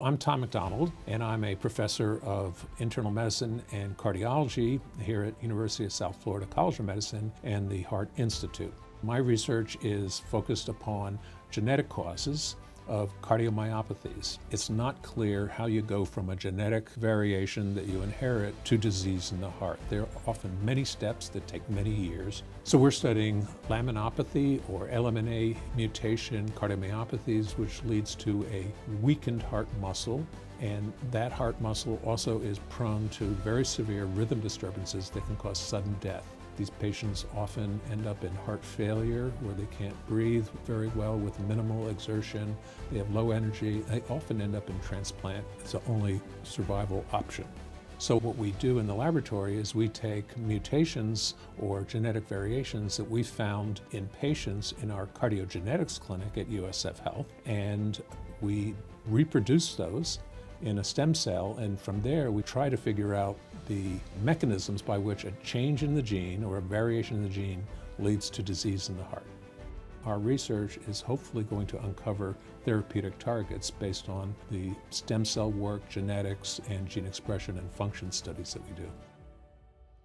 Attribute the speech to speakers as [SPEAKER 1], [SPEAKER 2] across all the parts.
[SPEAKER 1] I'm Tom McDonald, and I'm a professor of internal medicine and cardiology here at University of South Florida College of Medicine and the Heart Institute. My research is focused upon genetic causes of cardiomyopathies. It's not clear how you go from a genetic variation that you inherit to disease in the heart. There are often many steps that take many years. So we're studying laminopathy or LMNA mutation cardiomyopathies, which leads to a weakened heart muscle. And that heart muscle also is prone to very severe rhythm disturbances that can cause sudden death. These patients often end up in heart failure where they can't breathe very well with minimal exertion. They have low energy. They often end up in transplant. It's the only survival option. So what we do in the laboratory is we take mutations or genetic variations that we found in patients in our cardiogenetics clinic at USF Health and we reproduce those in a stem cell, and from there we try to figure out the mechanisms by which a change in the gene or a variation in the gene leads to disease in the heart. Our research is hopefully going to uncover therapeutic targets based on the stem cell work, genetics, and gene expression and function studies that we do.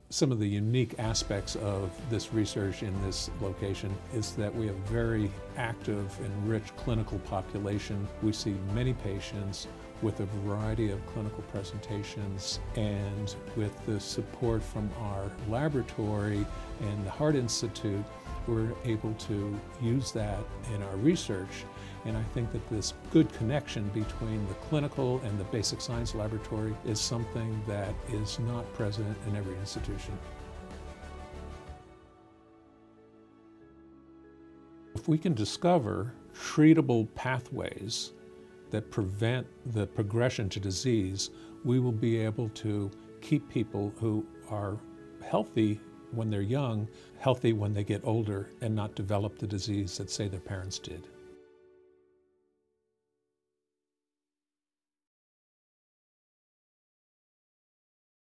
[SPEAKER 1] Some of the unique aspects of this research in this location is that we have a very active and rich clinical population. We see many patients with a variety of clinical presentations and with the support from our laboratory and the Heart Institute, we're able to use that in our research. And I think that this good connection between the clinical and the basic science laboratory is something that is not present in every institution. If we can discover treatable pathways that prevent the progression to disease, we will be able to keep people who are healthy when they're young, healthy when they get older, and not develop the disease that, say, their parents did.